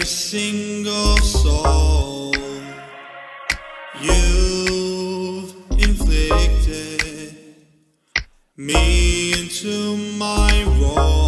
every single soul you've inflicted me into my role.